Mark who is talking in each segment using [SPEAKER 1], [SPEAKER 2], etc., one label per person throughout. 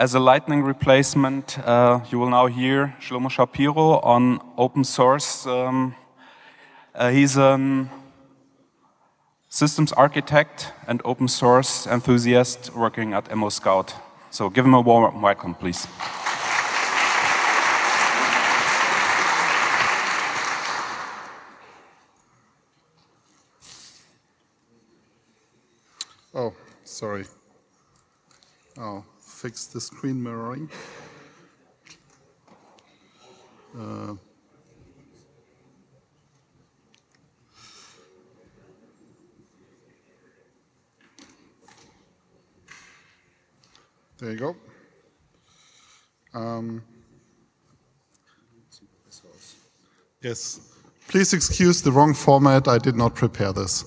[SPEAKER 1] As a lightning replacement, uh, you will now hear Schlomo Schapiro on open source. Um, uh, he's a systems architect and open source enthusiast working at ImmoScout. So give him a warm welcome, please.
[SPEAKER 2] Oh, sorry. Oh fix the screen mirroring. Uh, there you go. Um, yes, please excuse the wrong format. I did not prepare this.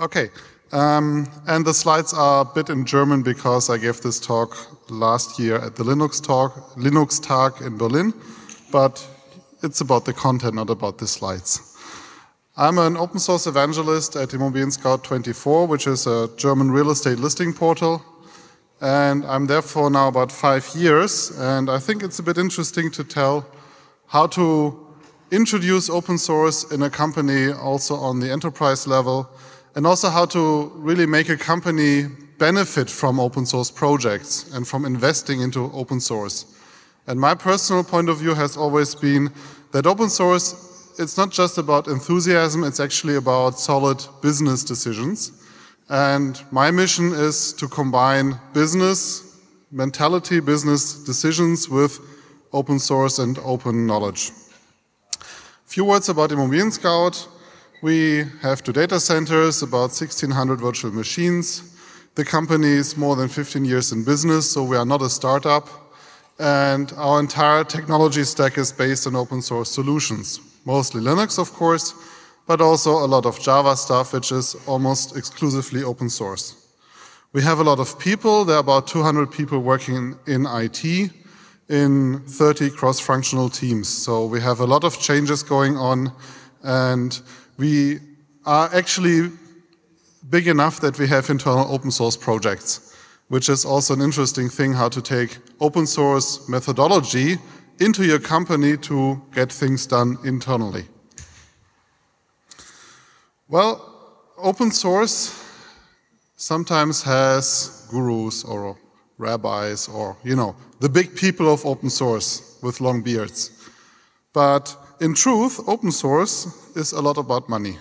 [SPEAKER 2] Okay. Um, and the slides are a bit in German because I gave this talk last year at the Linux talk, Linux Tag in Berlin, but it's about the content, not about the slides. I'm an open source evangelist at Immobilien Scout 24, which is a German real estate listing portal. And I'm there for now about five years. And I think it's a bit interesting to tell how to introduce open source in a company also on the enterprise level and also how to really make a company benefit from open source projects and from investing into open source. And my personal point of view has always been that open source, it's not just about enthusiasm, it's actually about solid business decisions. And my mission is to combine business mentality, business decisions with open source and open knowledge. A few words about Immobilien Scout. We have two data centers, about 1,600 virtual machines. The company is more than 15 years in business, so we are not a startup. And our entire technology stack is based on open source solutions, mostly Linux, of course, but also a lot of Java stuff, which is almost exclusively open source. We have a lot of people. There are about 200 people working in IT in 30 cross-functional teams. So we have a lot of changes going on and we are actually big enough that we have internal open source projects, which is also an interesting thing how to take open source methodology into your company to get things done internally. Well, open source sometimes has gurus or rabbis or, you know, the big people of open source with long beards. But in truth, open source is a lot about money.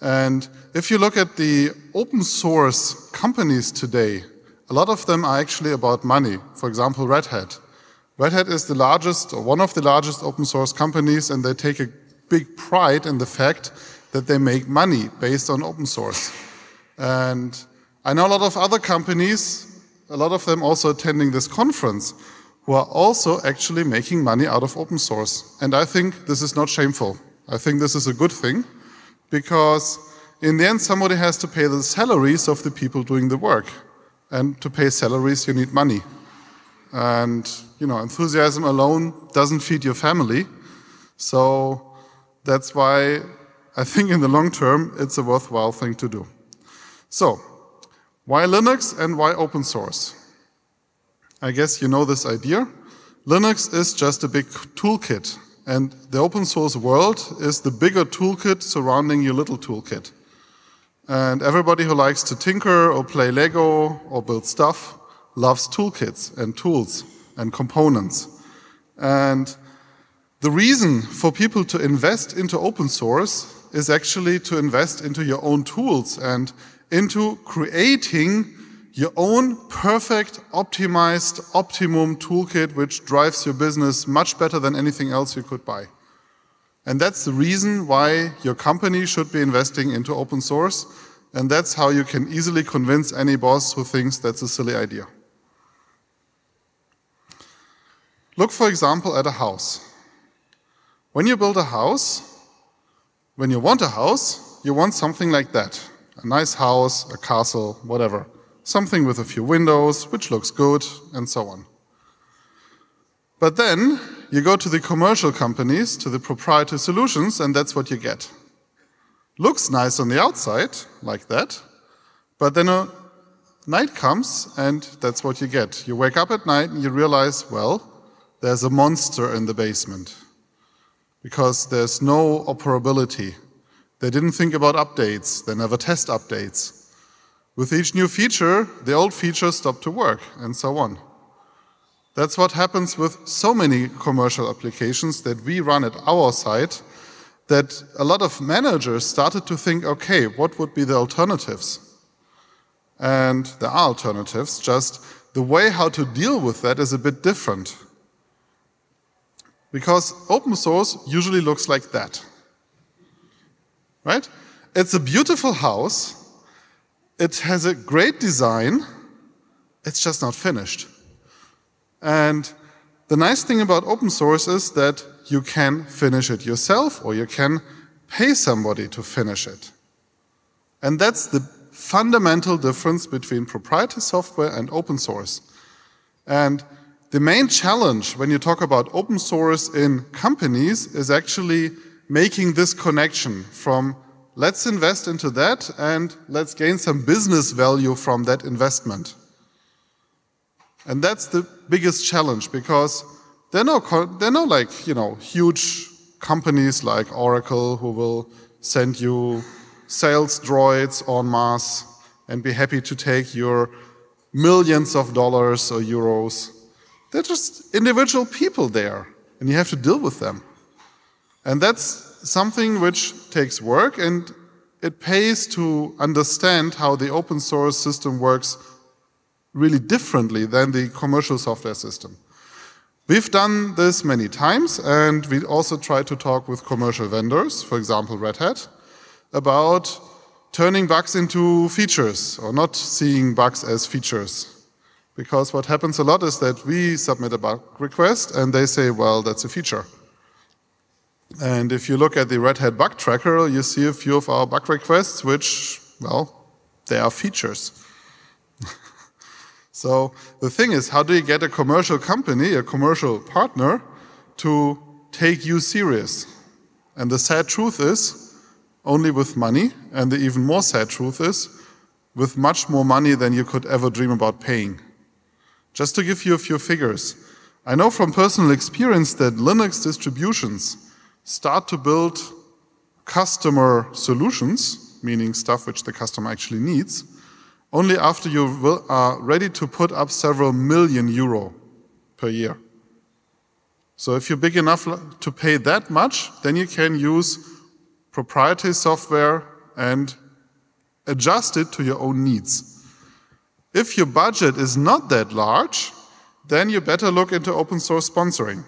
[SPEAKER 2] And if you look at the open source companies today, a lot of them are actually about money. For example, Red Hat. Red Hat is the largest, or one of the largest open source companies, and they take a big pride in the fact that they make money based on open source. And I know a lot of other companies, a lot of them also attending this conference, who are also actually making money out of open source. And I think this is not shameful. I think this is a good thing because in the end, somebody has to pay the salaries of the people doing the work. And to pay salaries, you need money. And, you know, enthusiasm alone doesn't feed your family. So that's why I think in the long term, it's a worthwhile thing to do. So, why Linux and why open source? I guess you know this idea. Linux is just a big toolkit, and the open source world is the bigger toolkit surrounding your little toolkit. And everybody who likes to tinker or play Lego or build stuff loves toolkits and tools and components. And the reason for people to invest into open source is actually to invest into your own tools and into creating your own perfect, optimized, optimum toolkit which drives your business much better than anything else you could buy. And that's the reason why your company should be investing into open source. And that's how you can easily convince any boss who thinks that's a silly idea. Look, for example, at a house. When you build a house, when you want a house, you want something like that. A nice house, a castle, whatever something with a few windows, which looks good, and so on. But then you go to the commercial companies, to the proprietary solutions, and that's what you get. Looks nice on the outside, like that, but then a night comes and that's what you get. You wake up at night and you realize, well, there's a monster in the basement because there's no operability. They didn't think about updates, they never test updates. With each new feature, the old features stop to work, and so on. That's what happens with so many commercial applications that we run at our site that a lot of managers started to think, okay, what would be the alternatives? And there are alternatives, just the way how to deal with that is a bit different. Because open source usually looks like that. Right? It's a beautiful house. It has a great design. It's just not finished. And the nice thing about open source is that you can finish it yourself or you can pay somebody to finish it. And that's the fundamental difference between proprietary software and open source. And the main challenge when you talk about open source in companies is actually making this connection from let's invest into that and let's gain some business value from that investment. And that's the biggest challenge because there are no, there are no like, you know, huge companies like Oracle who will send you sales droids en masse and be happy to take your millions of dollars or euros they're just individual people there, and you have to deal with them. And that's something which takes work, and it pays to understand how the open source system works really differently than the commercial software system. We've done this many times, and we also try to talk with commercial vendors, for example, Red Hat, about turning bugs into features or not seeing bugs as features. Because what happens a lot is that we submit a bug request and they say, well, that's a feature. And if you look at the Red Hat bug tracker, you see a few of our bug requests, which, well, they are features. so the thing is, how do you get a commercial company, a commercial partner, to take you serious? And the sad truth is, only with money, and the even more sad truth is, with much more money than you could ever dream about paying. Just to give you a few figures, I know from personal experience that Linux distributions start to build customer solutions, meaning stuff which the customer actually needs, only after you are ready to put up several million euro per year. So if you're big enough to pay that much, then you can use proprietary software and adjust it to your own needs. If your budget is not that large, then you better look into open source sponsoring.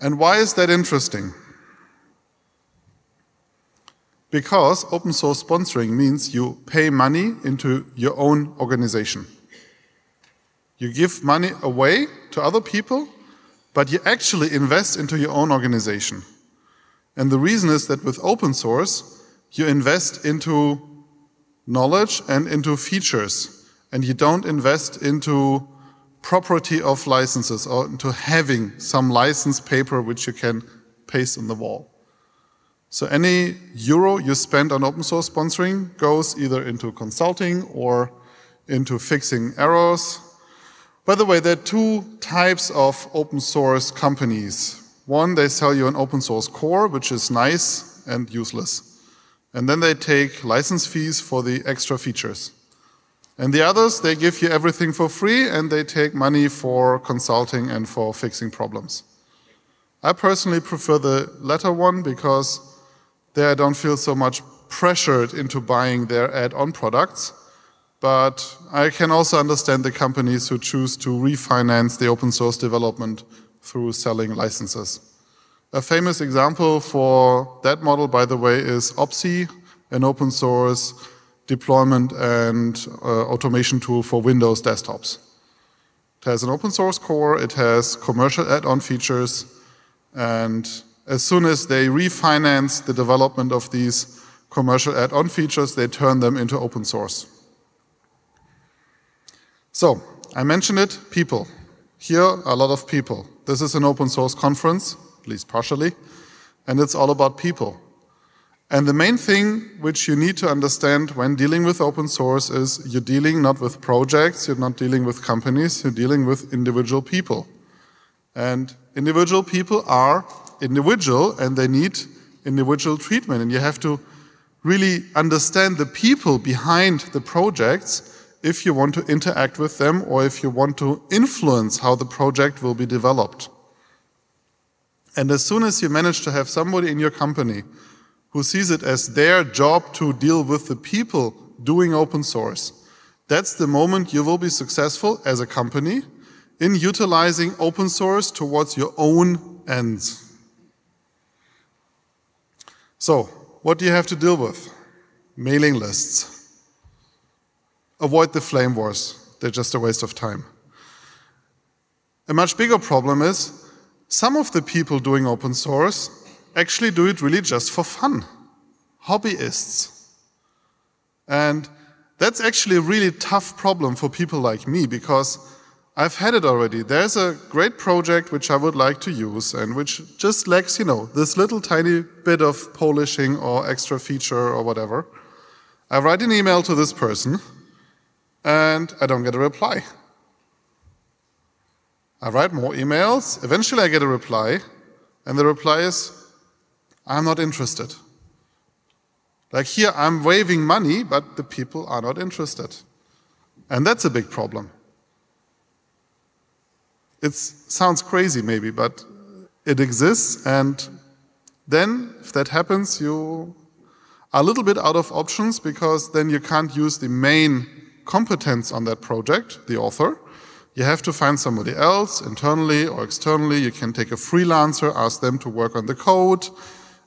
[SPEAKER 2] And why is that interesting? Because open source sponsoring means you pay money into your own organization. You give money away to other people, but you actually invest into your own organization. And the reason is that with open source, you invest into knowledge and into features, and you don't invest into property of licenses or into having some license paper which you can paste on the wall. So any euro you spend on open source sponsoring goes either into consulting or into fixing errors. By the way, there are two types of open source companies. One, they sell you an open source core, which is nice and useless. And then they take license fees for the extra features. And the others, they give you everything for free and they take money for consulting and for fixing problems. I personally prefer the latter one because there I don't feel so much pressured into buying their add-on products. But I can also understand the companies who choose to refinance the open source development through selling licenses. A famous example for that model, by the way, is OPSI, an open source deployment and uh, automation tool for Windows desktops. It has an open source core, it has commercial add-on features, and as soon as they refinance the development of these commercial add-on features, they turn them into open source. So, I mentioned it, people. Here, a lot of people. This is an open source conference at least partially, and it's all about people. And the main thing which you need to understand when dealing with open source is you're dealing not with projects, you're not dealing with companies, you're dealing with individual people. And individual people are individual and they need individual treatment. And you have to really understand the people behind the projects if you want to interact with them or if you want to influence how the project will be developed. And as soon as you manage to have somebody in your company who sees it as their job to deal with the people doing open source, that's the moment you will be successful as a company in utilizing open source towards your own ends. So, what do you have to deal with? Mailing lists. Avoid the flame wars, they're just a waste of time. A much bigger problem is some of the people doing open source actually do it really just for fun. Hobbyists. And that's actually a really tough problem for people like me because I've had it already. There's a great project which I would like to use and which just lacks, you know, this little tiny bit of polishing or extra feature or whatever. I write an email to this person and I don't get a reply. I write more emails, eventually I get a reply, and the reply is, I'm not interested. Like here, I'm waiving money, but the people are not interested. And that's a big problem. It sounds crazy, maybe, but it exists. And then, if that happens, you are a little bit out of options because then you can't use the main competence on that project, the author. You have to find somebody else, internally or externally. You can take a freelancer, ask them to work on the code,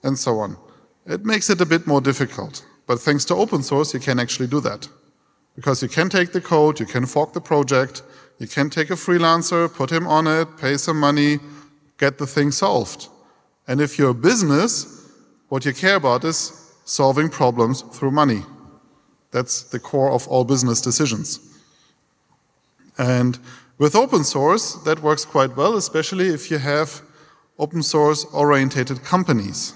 [SPEAKER 2] and so on. It makes it a bit more difficult. But thanks to open source, you can actually do that. Because you can take the code, you can fork the project, you can take a freelancer, put him on it, pay some money, get the thing solved. And if you're a business, what you care about is solving problems through money. That's the core of all business decisions. And with open source, that works quite well, especially if you have open source orientated companies.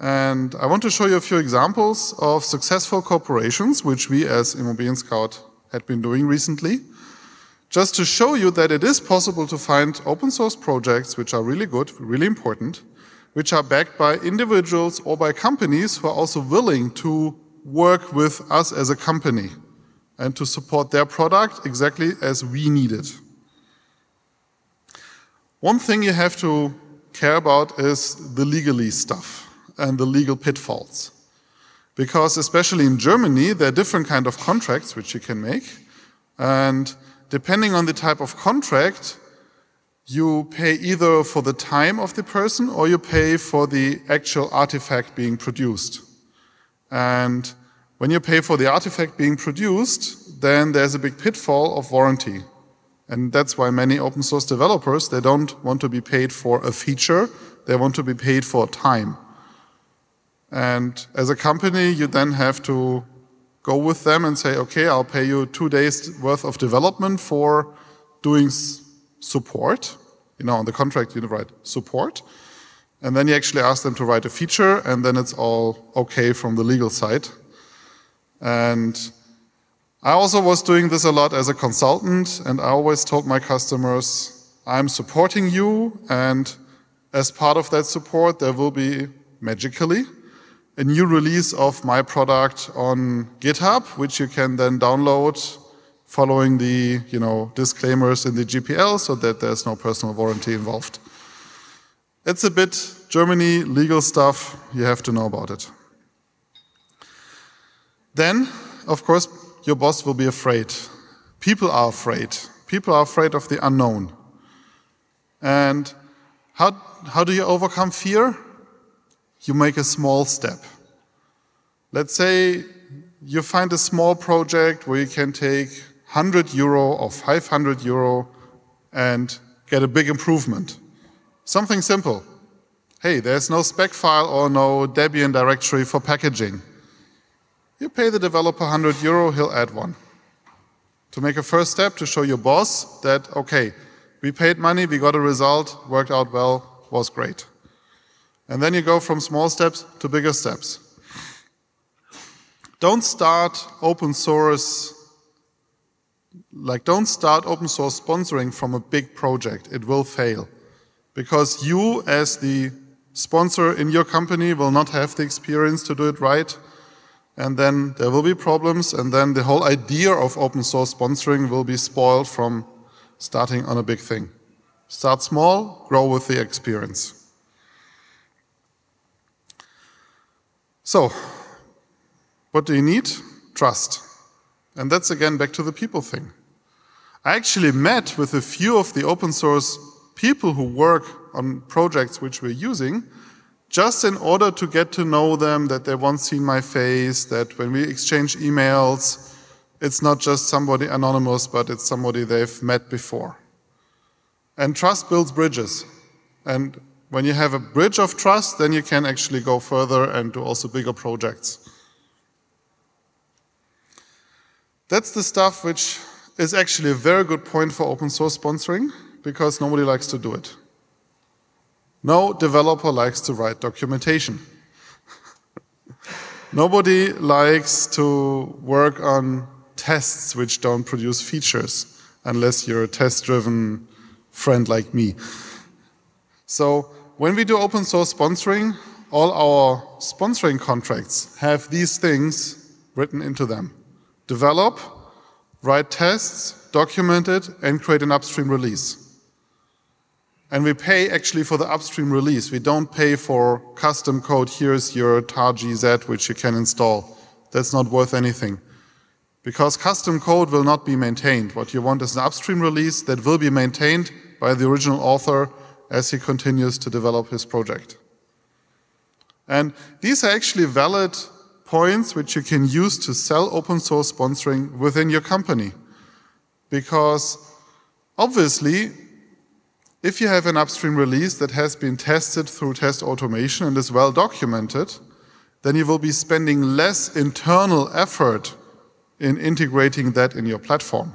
[SPEAKER 2] And I want to show you a few examples of successful corporations, which we as Immobilien Scout had been doing recently, just to show you that it is possible to find open source projects which are really good, really important, which are backed by individuals or by companies who are also willing to work with us as a company and to support their product exactly as we need it. One thing you have to care about is the legally stuff and the legal pitfalls. Because especially in Germany, there are different kind of contracts which you can make. And depending on the type of contract, you pay either for the time of the person or you pay for the actual artifact being produced. And when you pay for the artifact being produced, then there's a big pitfall of warranty. And that's why many open source developers, they don't want to be paid for a feature, they want to be paid for time. And as a company, you then have to go with them and say, okay, I'll pay you two days worth of development for doing support. You know, on the contract, you write support. And then you actually ask them to write a feature, and then it's all okay from the legal side. And I also was doing this a lot as a consultant, and I always told my customers, I'm supporting you, and as part of that support, there will be magically a new release of my product on GitHub, which you can then download following the you know, disclaimers in the GPL so that there's no personal warranty involved. It's a bit Germany legal stuff, you have to know about it. Then, of course, your boss will be afraid. People are afraid. People are afraid of the unknown. And how, how do you overcome fear? You make a small step. Let's say you find a small project where you can take 100 euro or 500 euro and get a big improvement. Something simple. Hey, there's no spec file or no Debian directory for packaging. You pay the developer 100 euro, he'll add one. To make a first step to show your boss that, okay, we paid money, we got a result, worked out well, was great. And then you go from small steps to bigger steps. Don't start open source, like, don't start open source sponsoring from a big project. It will fail. Because you, as the sponsor in your company, will not have the experience to do it right. And then there will be problems. And then the whole idea of open source sponsoring will be spoiled from starting on a big thing. Start small, grow with the experience. So, what do you need? Trust. And that's again back to the people thing. I actually met with a few of the open source people who work on projects which we're using, just in order to get to know them, that they won't see my face, that when we exchange emails, it's not just somebody anonymous, but it's somebody they've met before. And trust builds bridges. And when you have a bridge of trust, then you can actually go further and do also bigger projects. That's the stuff which is actually a very good point for open source sponsoring because nobody likes to do it. No developer likes to write documentation. nobody likes to work on tests which don't produce features unless you're a test driven friend like me. So when we do open source sponsoring, all our sponsoring contracts have these things written into them. Develop, write tests, document it, and create an upstream release. And we pay actually for the upstream release. We don't pay for custom code. Here's your tar GZ, which you can install. That's not worth anything. Because custom code will not be maintained. What you want is an upstream release that will be maintained by the original author as he continues to develop his project. And these are actually valid points which you can use to sell open source sponsoring within your company. Because obviously, if you have an upstream release that has been tested through test automation and is well documented, then you will be spending less internal effort in integrating that in your platform.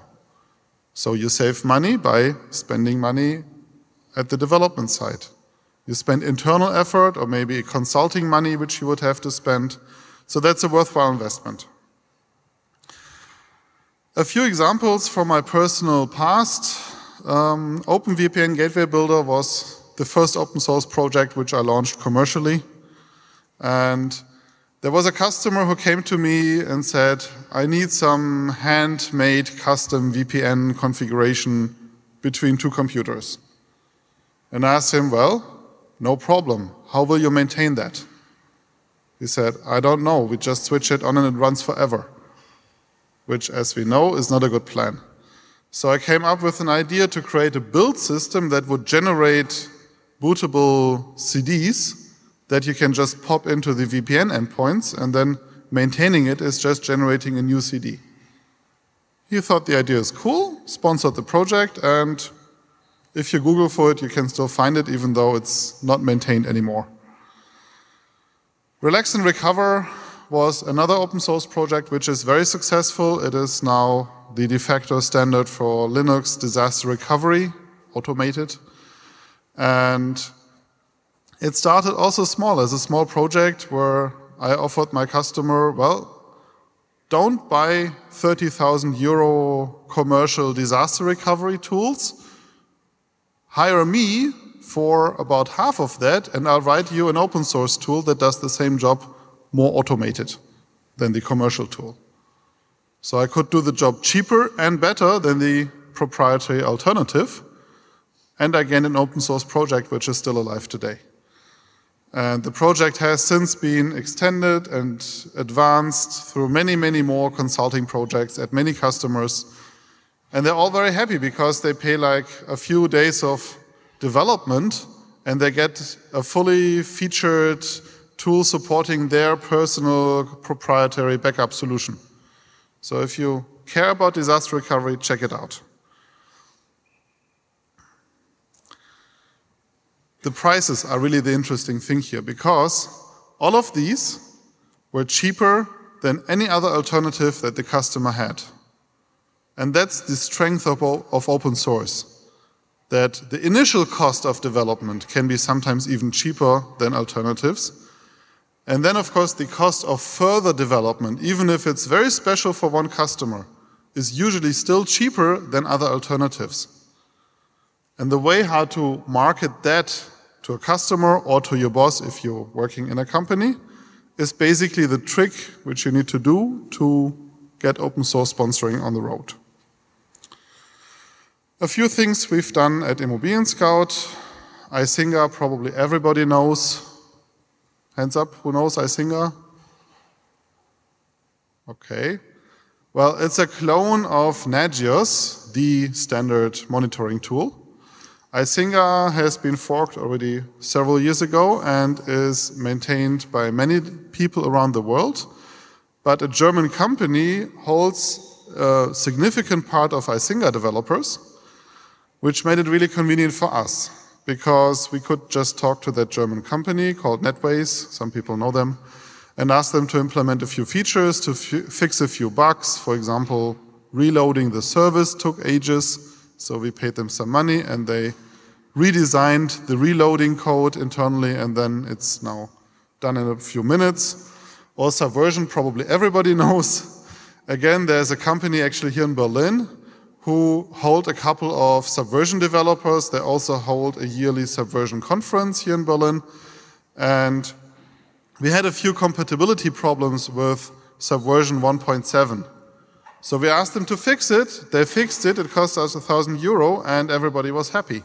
[SPEAKER 2] So you save money by spending money at the development side. You spend internal effort or maybe consulting money, which you would have to spend. So that's a worthwhile investment. A few examples from my personal past. Um, OpenVPN Gateway Builder was the first open source project which I launched commercially. And there was a customer who came to me and said, I need some handmade custom VPN configuration between two computers. And I asked him, Well, no problem. How will you maintain that? He said, I don't know. We just switch it on and it runs forever, which, as we know, is not a good plan. So I came up with an idea to create a build system that would generate bootable CDs that you can just pop into the VPN endpoints and then maintaining it is just generating a new CD. He thought the idea is cool, sponsored the project, and if you Google for it, you can still find it even though it's not maintained anymore. Relax and Recover was another open source project which is very successful. It is now the de facto standard for Linux disaster recovery, automated. And it started also small, as a small project where I offered my customer, well, don't buy 30,000 euro commercial disaster recovery tools. Hire me for about half of that, and I'll write you an open source tool that does the same job more automated than the commercial tool. So I could do the job cheaper and better than the proprietary alternative, and I again, an open source project which is still alive today. And the project has since been extended and advanced through many, many more consulting projects at many customers. And they're all very happy because they pay like a few days of development and they get a fully featured tool supporting their personal proprietary backup solution. So if you care about disaster recovery, check it out. the prices are really the interesting thing here because all of these were cheaper than any other alternative that the customer had. And that's the strength of, of open source. that the initial cost of development can be sometimes even cheaper than alternatives. And then, of course, the cost of further development, even if it's very special for one customer, is usually still cheaper than other alternatives. And the way how to market that to a customer or to your boss if you're working in a company is basically the trick which you need to do to get open source sponsoring on the road. A few things we've done at Immobilien Scout. Icinga, probably everybody knows. Hands up, who knows Icinga? Okay. Well, it's a clone of Nagios, the standard monitoring tool. Icinga has been forked already several years ago and is maintained by many people around the world. But a German company holds a significant part of Icinga developers, which made it really convenient for us because we could just talk to that German company called Netways, some people know them, and ask them to implement a few features, to fix a few bugs. For example, reloading the service took ages, so we paid them some money and they redesigned the reloading code internally, and then it's now done in a few minutes. Or Subversion, probably everybody knows. Again, there's a company actually here in Berlin who hold a couple of Subversion developers. They also hold a yearly Subversion conference here in Berlin. And we had a few compatibility problems with Subversion 1.7. So we asked them to fix it. They fixed it. It cost us a thousand euro, and everybody was happy.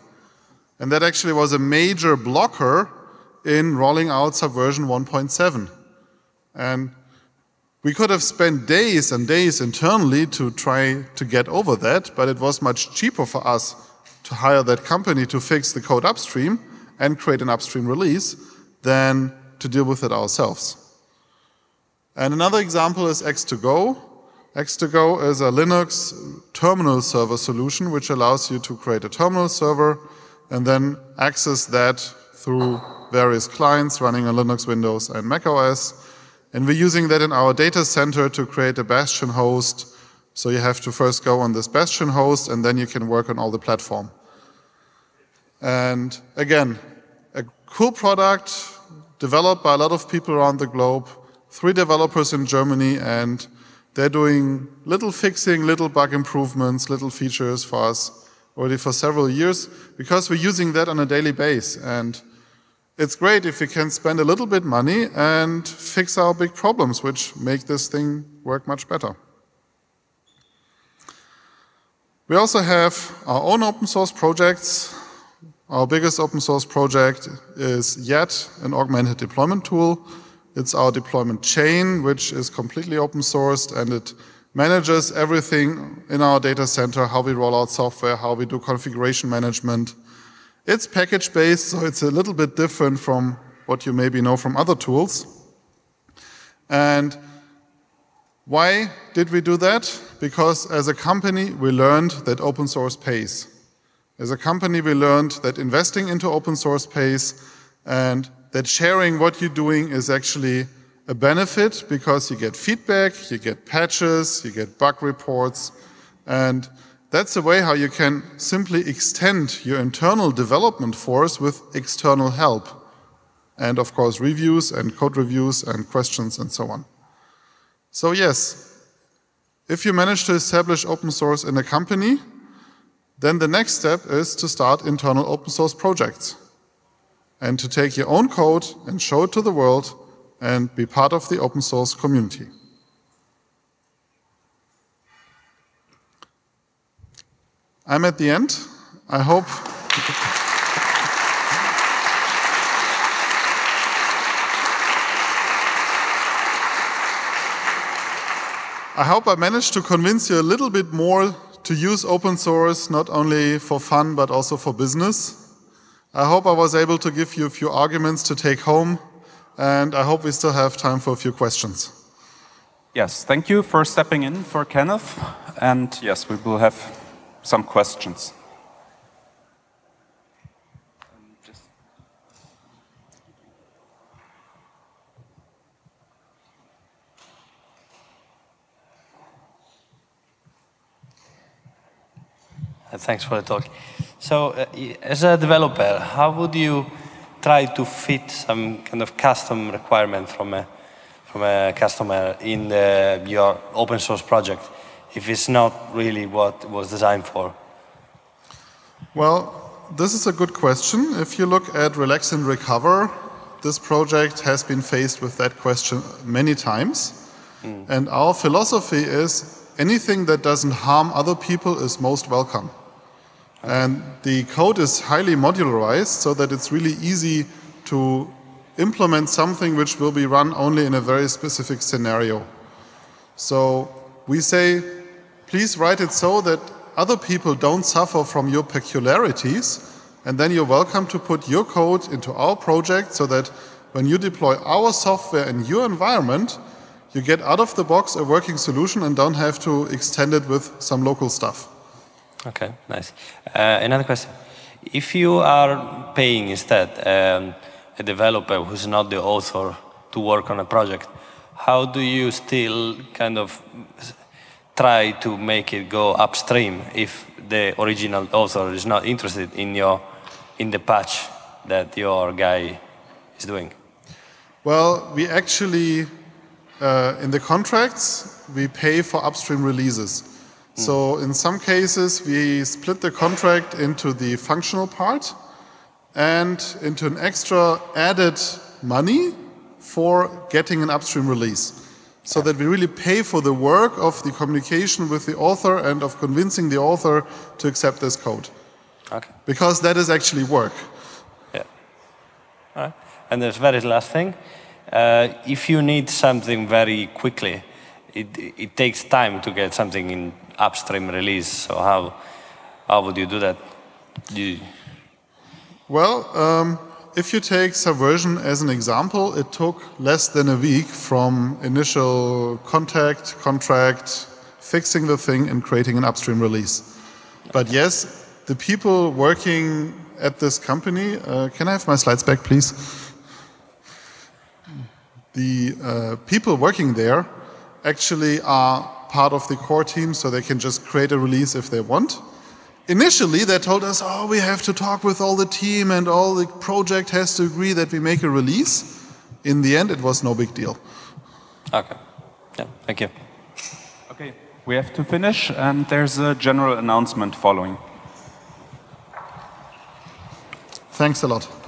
[SPEAKER 2] And that actually was a major blocker in rolling out Subversion 1.7. And we could have spent days and days internally to try to get over that, but it was much cheaper for us to hire that company to fix the code upstream and create an upstream release than to deal with it ourselves. And another example is X2Go. X2Go is a Linux terminal server solution which allows you to create a terminal server and then access that through various clients running on Linux, Windows, and Mac OS. And we're using that in our data center to create a Bastion host. So you have to first go on this Bastion host, and then you can work on all the platform. And again, a cool product developed by a lot of people around the globe, three developers in Germany, and they're doing little fixing, little bug improvements, little features for us already for several years because we're using that on a daily basis. And it's great if we can spend a little bit money and fix our big problems, which make this thing work much better. We also have our own open source projects. Our biggest open source project is YADT, an augmented deployment tool. It's our deployment chain, which is completely open sourced and it manages everything in our data center, how we roll out software, how we do configuration management. It's package based, so it's a little bit different from what you maybe know from other tools. And why did we do that? Because as a company, we learned that open source pays. As a company, we learned that investing into open source pays and that sharing what you're doing is actually a benefit because you get feedback, you get patches, you get bug reports, and that's a way how you can simply extend your internal development force with external help. And of course, reviews and code reviews and questions and so on. So yes, if you manage to establish open source in a company, then the next step is to start internal open source projects and to take your own code and show it to the world and be part of the open source community. I'm at the end. I hope. I hope I managed to convince you a little bit more to use open source not only for fun but also for business. I hope I was able to give you a few arguments to take home and I hope we still have time for a few questions.
[SPEAKER 1] Yes, thank you for stepping in for Kenneth. And yes, we will have some questions.
[SPEAKER 3] Thanks for the talk. So, uh, as a developer, how would you try to fit some kind of custom requirement from a, from a customer in the, your open source project if it's not really what it was designed for?
[SPEAKER 2] Well, this is a good question. If you look at Relax and Recover, this project has been faced with that question many times. Mm. And our philosophy is anything that doesn't harm other people is most welcome. Okay. And the code is highly modularized so that it's really easy to implement something which will be run only in a very specific scenario. So we say, please write it so that other people don't suffer from your peculiarities, and then you're welcome to put your code into our project so that when you deploy our software in your environment, you get out of the box a working solution and don't have to extend it with some local stuff.
[SPEAKER 3] Okay, nice. Uh, another question. If you are paying instead um, a developer who's not the author to work on a project, how do you still kind of try to make it go upstream if the original author is not interested in your in the patch that your guy is doing?
[SPEAKER 2] Well, we actually uh, in the contracts we pay for upstream releases. Mm. So in some cases we split the contract into the functional part and into an extra added money for getting an upstream release so that we really pay for the work of the communication with the author and of convincing the author to accept this code.
[SPEAKER 3] Okay.
[SPEAKER 2] Because that is actually work.
[SPEAKER 3] Yeah. All right. And the very last thing, uh, if you need something very quickly, it, it takes time to get something in upstream release. So how, how would you do that? You...
[SPEAKER 2] Well, um, if you take Subversion as an example, it took less than a week from initial contact, contract, fixing the thing, and creating an upstream release. But yes, the people working at this company, uh, can I have my slides back, please? The uh, people working there actually are part of the core team, so they can just create a release if they want. Initially, they told us, oh, we have to talk with all the team and all the project has to agree that we make a release. In the end, it was no big deal.
[SPEAKER 3] Okay. Yeah, thank you.
[SPEAKER 1] Okay, we have to finish, and there's a general announcement following.
[SPEAKER 2] Thanks a lot.